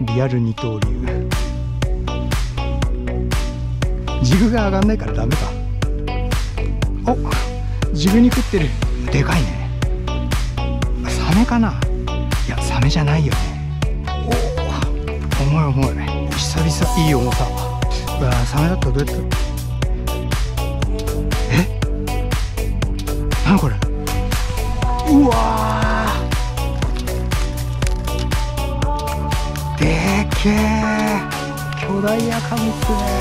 リアル二刀流。ジグが上がんないからダメか。おジグに食ってる。でかいね。サメかな。いやサメじゃないよね。おお重い重い。久々いい重さ。うわサメだったらどうやって？え？何これ？うわでけえ。巨大赤身っすね。